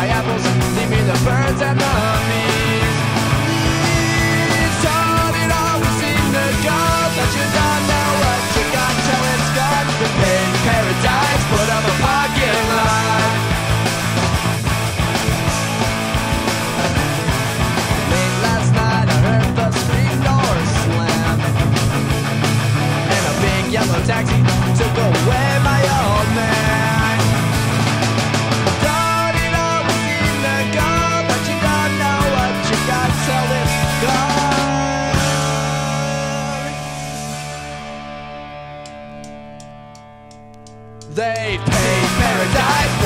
my apples, leave me the birds and the They pay paradise.